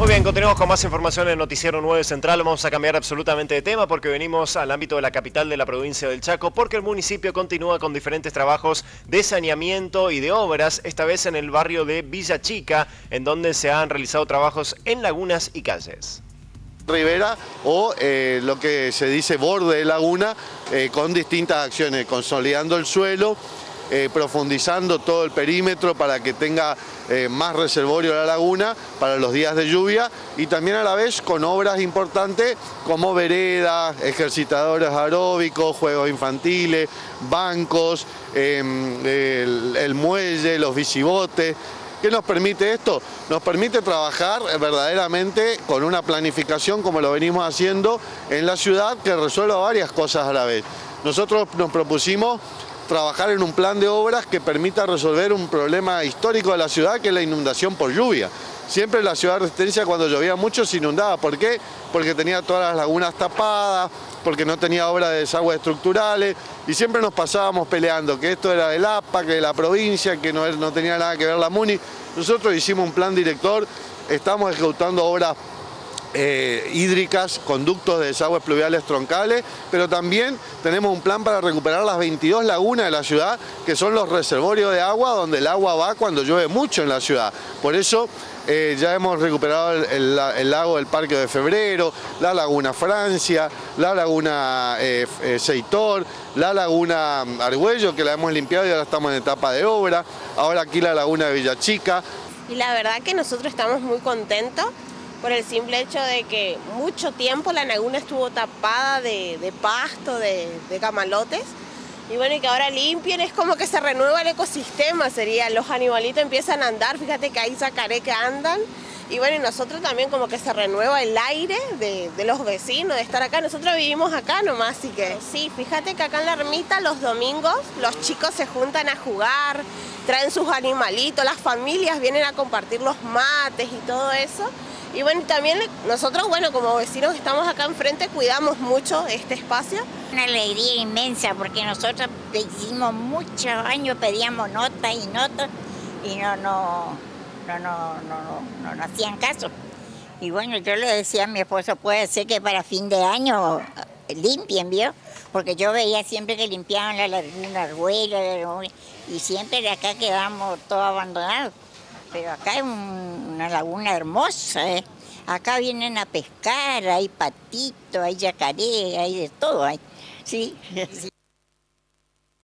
Muy bien, continuamos con más información en Noticiero 9 Central. Vamos a cambiar absolutamente de tema porque venimos al ámbito de la capital de la provincia del Chaco porque el municipio continúa con diferentes trabajos de saneamiento y de obras, esta vez en el barrio de Villa Chica, en donde se han realizado trabajos en lagunas y calles. Rivera o eh, lo que se dice borde de laguna eh, con distintas acciones, consolidando el suelo, eh, profundizando todo el perímetro para que tenga eh, más reservorio la laguna para los días de lluvia y también a la vez con obras importantes como veredas, ejercitadores aeróbicos, juegos infantiles, bancos, em, el, muelle, los bicibotes. ¿Qué nos permite esto? Nos permite trabajar verdaderamente con una planificación como lo venimos haciendo en la ciudad que resuelva varias cosas a la vez. Nosotros nos propusimos trabajar en un plan de obras que permita resolver un problema histórico de la ciudad, que es la inundación por lluvia. Siempre la ciudad de Resistencia cuando llovía mucho se inundaba. ¿Por qué? Porque tenía todas las lagunas tapadas, porque no tenía obras de desagüe estructurales y siempre nos pasábamos peleando que esto era del APA, que de la provincia, que no, no tenía nada que ver la MUNI. Nosotros hicimos un plan director, estamos ejecutando obras eh, hídricas, conductos de desagües pluviales troncales, pero también tenemos un plan para recuperar las 22 lagunas de la ciudad, que son los reservorios de agua donde el agua va cuando llueve mucho en la ciudad. Por eso eh, ya hemos recuperado el, lago del Parque de Febrero, la laguna Francia, la laguna eh, Seitor, la laguna Argüello, que la hemos limpiado y ahora estamos en etapa de obra, ahora aquí la laguna de Villachica. Y la verdad que nosotros estamos muy contentos por el simple hecho de que mucho tiempo la laguna estuvo tapada de, pasto, de, camalotes, y bueno, y que ahora limpien, es como que se renueva el ecosistema, sería, los animalitos empiezan a andar, fíjate que hay sacaré que andan, y bueno, y nosotros también como que se renueva el aire de, de, los vecinos, de estar acá. Nosotros vivimos acá nomás, así que sí, fíjate que acá en la ermita los domingos los chicos se juntan a jugar, traen sus animalitos, las familias vienen a compartir los mates y todo eso. Y bueno, también nosotros, bueno, como vecinos que estamos acá enfrente, cuidamos mucho este espacio. Una alegría inmensa porque nosotros hicimos muchos años, pedíamos notas y notas y no, no, no, no, no, no, hacían caso. Y bueno, yo le decía a mi esposo, puede ser que para fin de año limpien, ¿vio? Porque yo veía siempre que limpiaban la laguna Arguela y siempre de acá quedamos todos abandonados. Pero acá es una laguna hermosa, ¿eh? Acá vienen a pescar, hay patito, hay yacaré, hay de todo. Hay. Sí, sí.